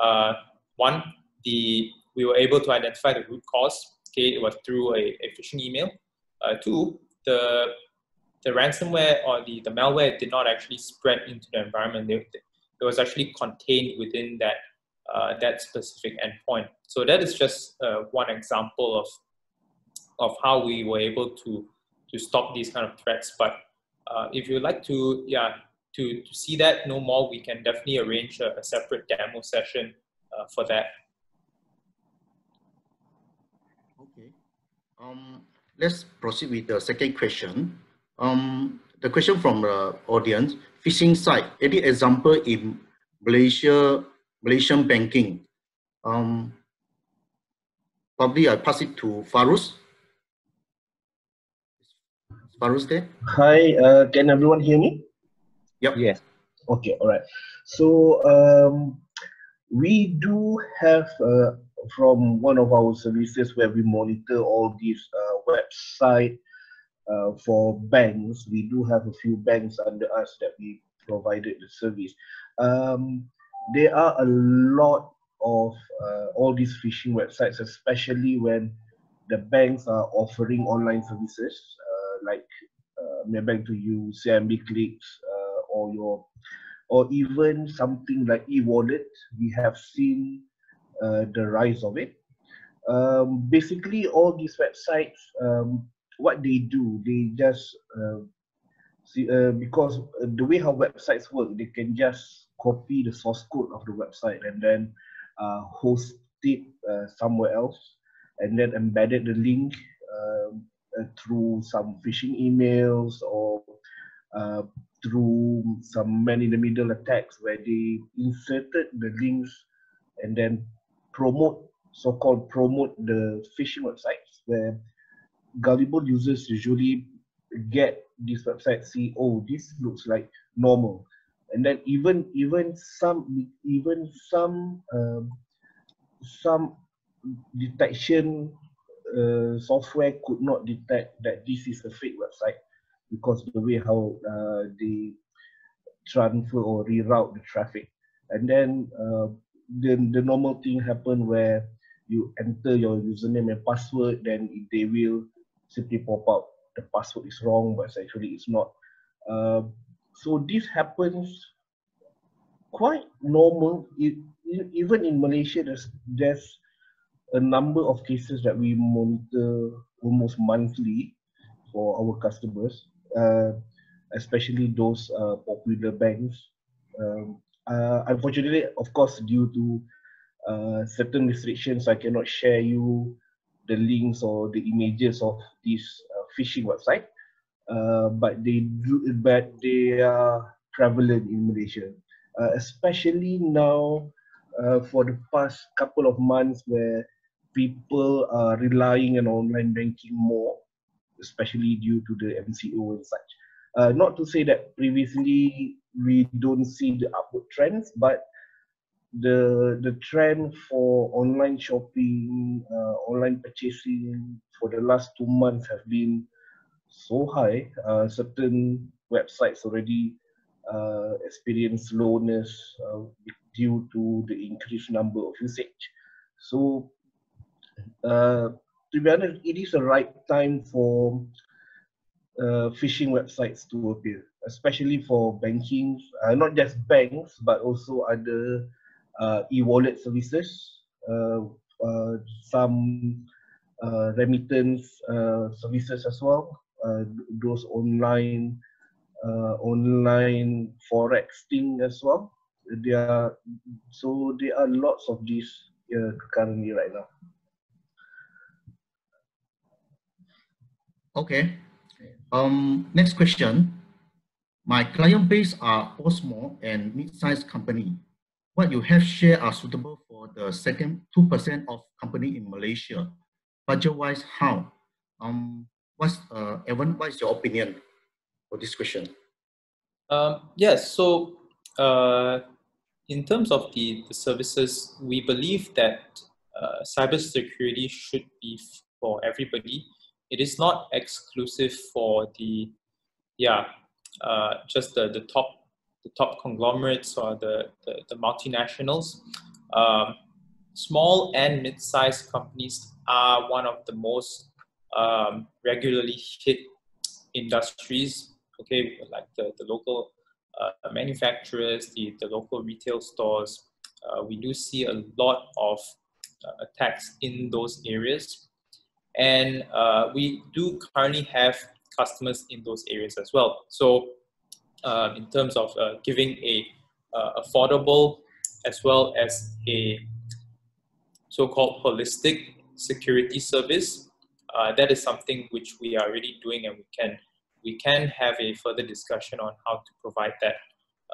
uh, one, the we were able to identify the root cause. Okay, it was through a, a phishing email. Uh, two, the the ransomware or the, the malware did not actually spread into the environment. It, was actually contained within that, uh, that specific endpoint. So that is just uh, one example of, of how we were able to, to stop these kind of threats. But uh, if you'd like to, yeah, to, to see that no more, we can definitely arrange a, a separate demo session uh, for that. Okay. Um, let's proceed with the second question. Um, the question from the audience, phishing site, any example in Malaysia, Malaysian banking? Um, probably I pass it to Fairuz. Fairuz there? Hi, uh, can everyone hear me? Yep. Yes. Okay, all right. So um, we do have uh, from one of our services where we monitor all these uh, website uh, for banks. We do have a few banks under us that we provided the service. Um, there are a lot of uh, all these phishing websites, especially when the banks are offering online services uh, like uh, Maybank2u, CIMB Clicks, uh, or your, or even something like e-wallet. We have seen uh, the rise of it. Um, basically, all these websites, um, what they do, they just uh, see uh, because the way how websites work, they can just copy the source code of the website and then uh, host it uh, somewhere else, and then embedded the link um, uh, through some phishing emails or uh, through some man-in-the-middle attacks where they inserted the links and then promote, so-called promote the phishing websites where gullible users usually get this website see, oh, this looks like normal. And then even even some even some um, some detection uh, software could not detect that this is a fake website because the way how uh, they transfer or reroute the traffic. And then uh, the, the normal thing happen where you enter your username and password, then they will simply pop up the password is wrong, but actually it's not. Uh, so this happens quite normal. It, even in Malaysia, there's, there's a number of cases that we monitor almost monthly for our customers, uh, especially those uh, popular banks. Um, uh, unfortunately, of course, due to uh, certain restrictions, I cannot share you the links or the images of this uh, phishing website. Uh, but they do, but they are prevalent in Malaysia, uh, especially now uh, for the past couple of months where people are relying on online banking more, especially due to the MCO and such. Uh, not to say that previously we don't see the upward trends, but the the trend for online shopping, uh, online purchasing for the last two months have been so high. Uh, certain websites already uh, slowness uh, due to the increased number of usage. So, uh, to be honest, it is the right time for uh, phishing websites to appear, especially for banking, not just banks, but also other e-wallet services, uh, uh, some uh, remittance uh, services as well, uh, those online uh, online forex thing as well. There are so there are lots of these uh, currently right now. Okay. Um, next question. My client base are all small and mid-sized company. What you have shared are suitable for the second 2% of company in Malaysia. Budget-wise, how? Um, what's, uh, Evan, what is your opinion for this question? Um, yes, so uh, in terms of the, the services, we believe that uh, cybersecurity should be for everybody. It is not exclusive for the, yeah, uh, just the, the top the top conglomerates or the, the, the multinationals. Um, small and mid-sized companies are one of the most um, regularly hit industries, okay, like the, the local uh, manufacturers, the, the local retail stores. Uh, we do see a lot of uh, attacks in those areas. And uh, we do currently have customers in those areas as well. So uh, in terms of uh, giving a uh, affordable as well as a so-called holistic security service. Uh, that is something which we are already doing, and we can we can have a further discussion on how to provide that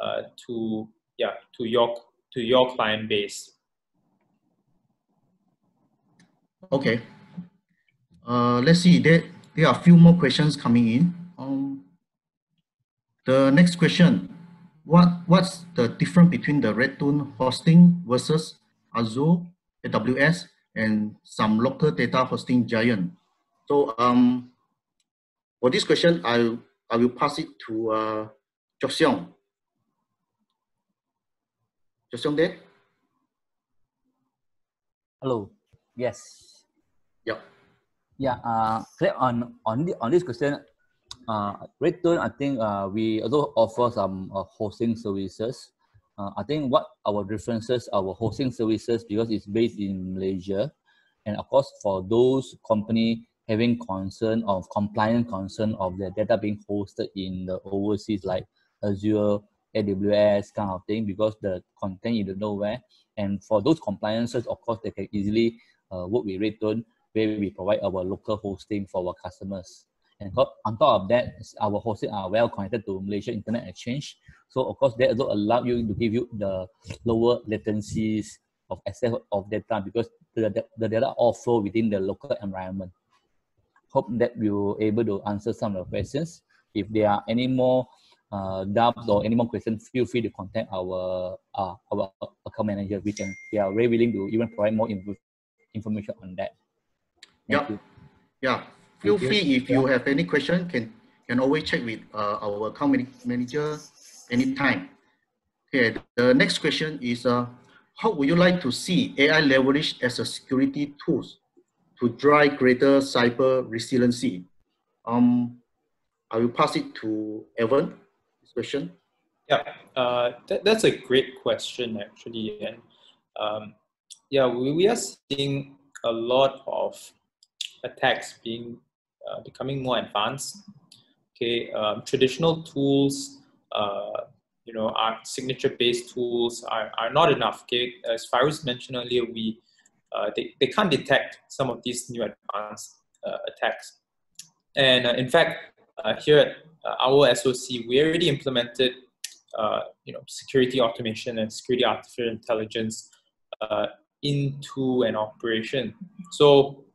uh, to yeah to your to your client base. Okay. Uh, let's see. There there are a few more questions coming in. Um, the next question, what what's the difference between the REDtone hosting versus Azure, AWS, and some local data hosting giant? So um, for this question, I I will pass it to uh, Joseon. Joseon there? Hello. Yes. Yep. Yeah. Uh, on on the, on this question, uh, I think uh, we also offer some uh, hosting services. Uh, I think what our differences, our hosting services, because it's based in Malaysia, and of course for those company having concern of compliance concern of their data being hosted in the overseas like Azure, AWS kind of thing, because the content you don't know where. And for those compliances, of course, they can easily uh, work with REDtone, where we provide our local hosting for our customers. And on top of that, our hosting are well connected to Malaysia Internet Exchange. So of course, that also allow you to give you the lower latencies of access of data because the, the data all flow within the local environment. Hope that we were able to answer some of the questions. If there are any more uh, doubts or any more questions, feel free to contact our uh, our account manager. We can we are very willing to even provide more info, information on that. Thank yeah, you. yeah. Feel free if you have any question, can can always check with uh, our account manager anytime. Okay, the next question is uh, how would you like to see AI leveraged as a security tool to drive greater cyber resiliency? Um, I will pass it to Evan this question? Yeah, uh, that, that's a great question actually. And um, yeah, we, we are seeing a lot of attacks being uh, becoming more advanced. Okay, um, traditional tools, uh, you know, our signature-based tools are, are not enough. Okay, as Fairuz mentioned earlier, we uh, they, they can't detect some of these new advanced uh, attacks. And uh, in fact, here at our SOC, we already implemented you know, security automation and security artificial intelligence into an operation. So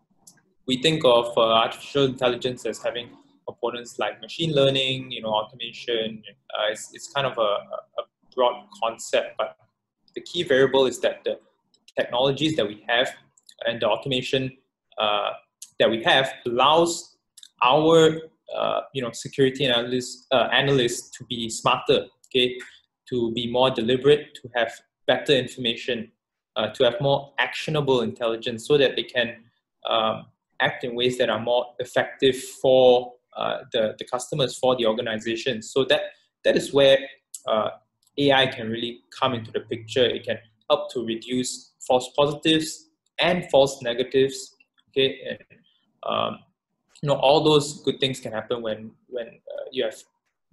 we think of uh, artificial intelligence as having components like machine learning, you know, automation. Uh, it's, it's kind of a, a, broad concept, but the key variable is that the technologies that we have and the automation uh, that we have allows our uh, you know security analysts uh, analysts to be smarter okay to be more deliberate to have better information uh, to have more actionable intelligence so that they can um, act in ways that are more effective for uh, the, the customers for the organization. So that that is where uh, AI can really come into the picture. It can help to reduce false positives and false negatives okay? And um, you know all those good things can happen when when uh, you have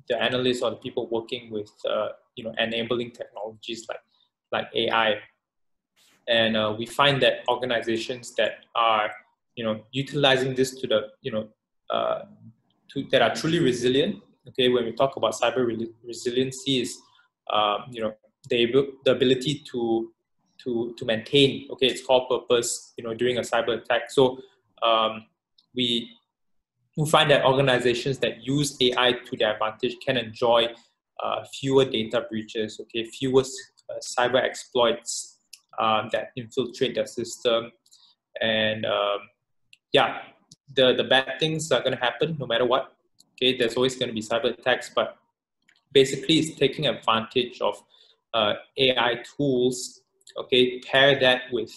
the analysts or the people working with uh, you know enabling technologies like like AI, and uh, we find that organizations that are you know utilizing this to the you know uh, to, that are truly resilient. Okay, when we talk about cyber re- resiliency, is um, you know the the ability to to to maintain okay its core purpose you know during a cyber attack. So um, we we find that organizations that use AI to their advantage can enjoy uh, fewer data breaches, okay, fewer uh, cyber exploits um, that infiltrate their system. And um, yeah, the, the bad things are going to happen no matter what. Okay, there's always going to be cyber attacks, but basically it's taking advantage of uh, AI tools, okay, pair that with,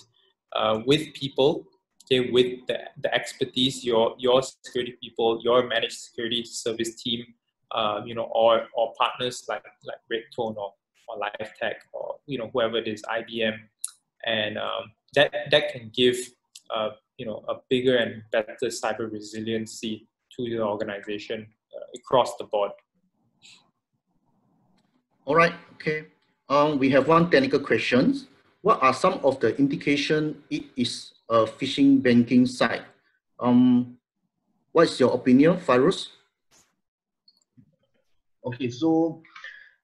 uh, with people okay, with the, the expertise, your your security people, your managed security service team, uh, you know, or or partners like like REDtone or or LifeTech or you know whoever it is, IBM, and um, that that can give uh, you know a bigger and better cyber resiliency to the organization uh, across the board. All right. Okay. Um, we have one technical questions. What are some of the indication it is a phishing banking site. Um, what's your opinion, Fairuz? Okay, so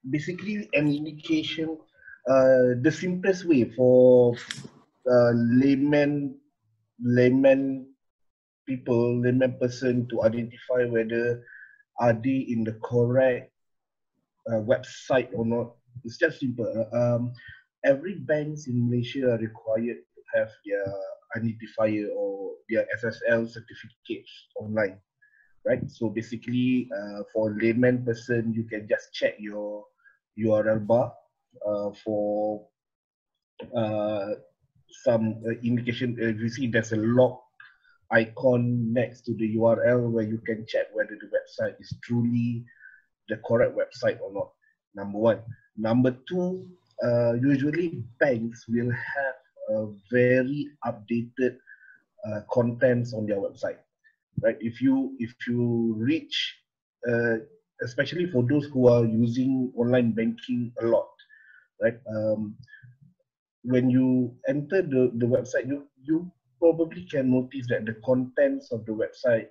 basically an indication, uh, the simplest way for uh, layman, layman people, layman person to identify whether are they in the correct uh, website or not? It's just simple. Uh, um, every banks in Malaysia are required to have their identifier or their SSL certificates online, right? So basically, uh, for layman person, you can just check your URL bar uh, for uh, some uh, indication. Uh, you see, there's a lock icon next to the URL where you can check whether the website is truly the correct website or not. Number one. Number two, uh, usually banks will have a very updated uh, contents on their website, right? If you if you reach, uh, especially for those who are using online banking a lot, right? Um, when you enter the, the website, you, you probably can notice that the contents of the website,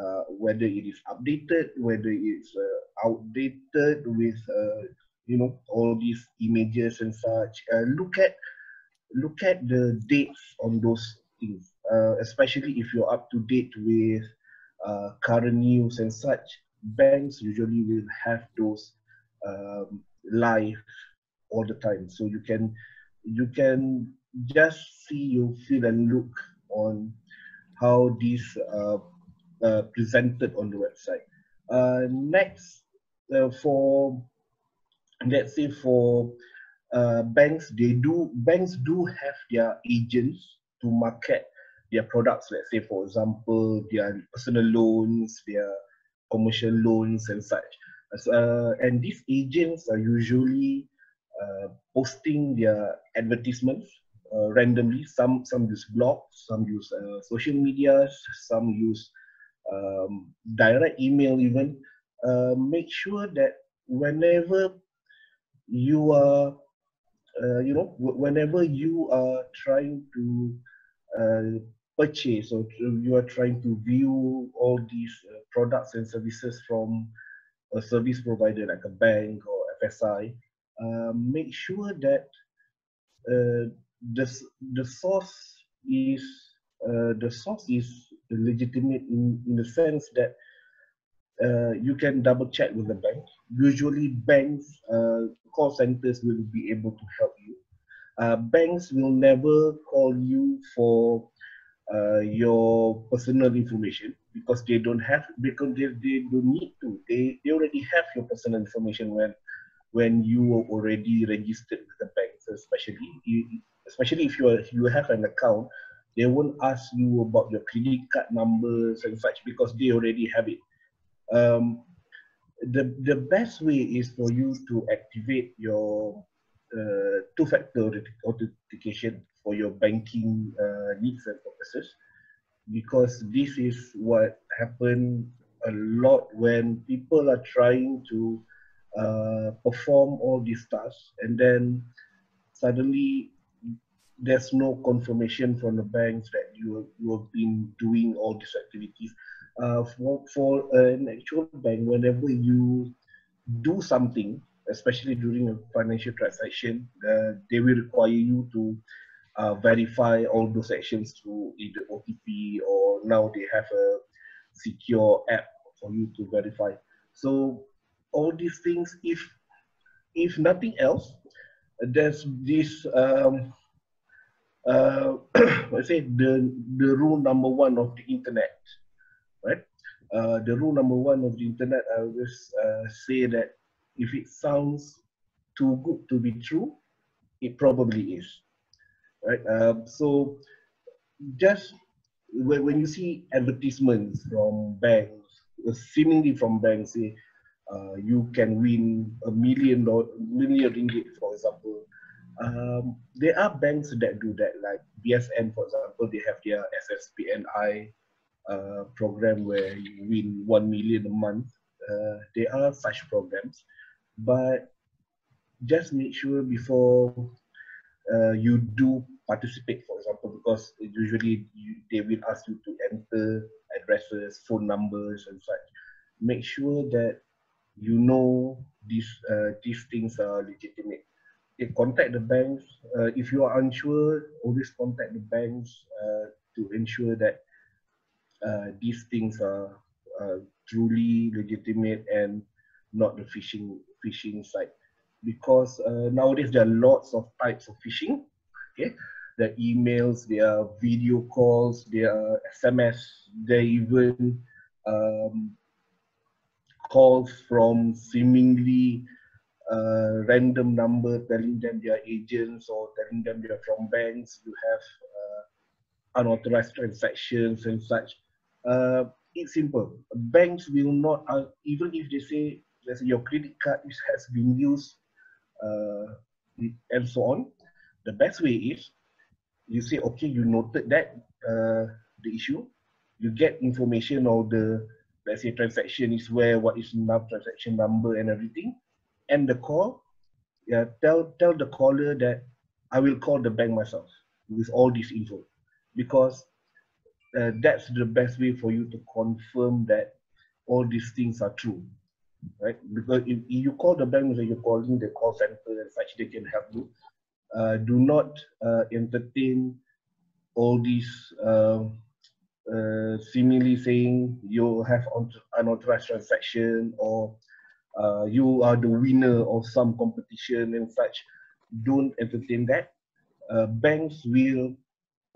uh, whether it is updated, whether it's uh, outdated with, uh, you know, all these images and such. Uh, look at look at the dates on those things, uh, especially if you're up to date with uh, current news and such. Banks usually will have those um, live all the time, so you can you can just see, you feel and look on how these are uh, presented on the website. Uh, next, uh, for let's say for uh, banks, they do banks do have their agents to market their products. Let's say, for example, their personal loans, their commercial loans, and such. Uh, and these agents are usually uh, posting their advertisements uh, randomly. Some some use blogs, some use uh, social media, some use um, direct email. Even uh, make sure that whenever you are, uh, you know, whenever you are trying to uh, purchase or you are trying to view all these uh, products and services from a service provider like a bank or FSI, uh, make sure that uh, the, the source is uh, the source is legitimate in, in the sense that uh, you can double check with the bank. Usually banks, uh, call centers will be able to help you. Uh, banks will never call you for uh, your personal information because they don't have, because they, they don't need to. They, they already have your personal information when, when you are already registered with the bank, especially especially if you are, you have an account, they won't ask you about your credit card numbers and such because they already have it. Um, the the best way is for you to activate your uh, two-factor authentication for your banking uh, needs and purposes because this is what happen a lot when people are trying to uh, perform all these tasks and then suddenly there's no confirmation from the banks that you, you have been doing all these activities. Uh, for, for an actual bank, whenever you do something, especially during a financial transaction, uh, they will require you to uh, verify all those actions through either OTP or now they have a secure app for you to verify. So all these things, if if nothing else, there's this um, uh, I say the the rule number one of the internet, right? Uh, the rule number one of the internet, I always uh, say that if it sounds too good to be true, it probably is, right? Um, so just when, when you see advertisements from banks, seemingly from banks, say uh, you can win a million or million ringgit, for example, um, there are banks that do that, like BSN, for example, they have their SSPNI uh, program where you win 1 million a month. Uh, there are such programs, but just make sure before uh, you do participate, for example, because usually you, they will ask you to enter addresses, phone numbers, and such. Make sure that you know these uh, these things are legitimate contact the banks. Uh, if you are unsure, always contact the banks uh, to ensure that uh, these things are truly legitimate and not the phishing phishing site because uh, nowadays there are lots of types of phishing okay there are emails there are video calls there are sms there are even um, calls from seemingly uh, random number telling them they are agents or telling them they are from banks you have uh, unauthorized transactions and such uh, it's simple. Banks will not, uh, even if they say, let's say your credit card has been used uh, and so on, the best way is you say, okay, you noted that uh, the issue, you get information of the, let's say transaction is where, what is the transaction number and everything, and the call, yeah, tell, tell the caller that I will call the bank myself with all this info because uh, that's the best way for you to confirm that all these things are true, right? Because if, you call the bank you're calling the call center and such, they can help you. Uh, do not uh, entertain all these um, uh, seemingly saying you have an unauthorized transaction or uh, you are the winner of some competition and such. Don't entertain that. Uh, banks will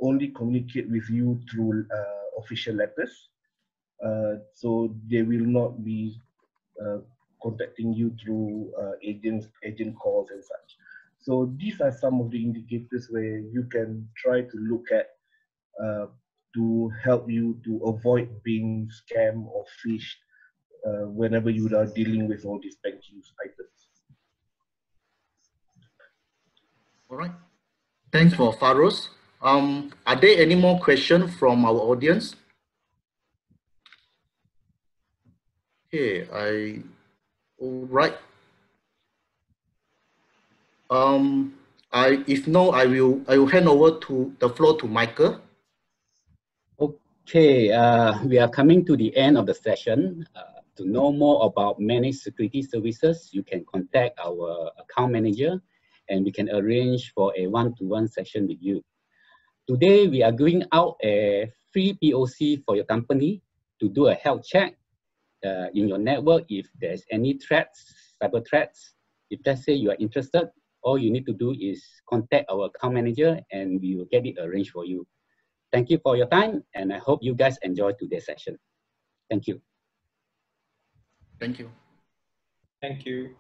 only communicate with you through uh, official letters. Uh, so they will not be uh, contacting you through agents, agent calls and such. So these are some of the indicators where you can try to look at to help you to avoid being scammed or phished uh, whenever you are dealing with all these banking items. All right. Thanks for Fairuz. Um, are there any more questions from our audience? Okay, I, all right. Um, I, if no, I will, I will hand over to the floor to Michael. Okay, uh, we are coming to the end of the session. Uh, to know more about managed security services, you can contact our account manager and we can arrange for a one-to-one -one session with you. Today, we are giving out a free POC for your company to do a health check uh, in your network if there's any threats, cyber threats. If let's say you are interested, all you need to do is contact our account manager and we will get it arranged for you. Thank you for your time and I hope you guys enjoy today's session. Thank you. Thank you. Thank you.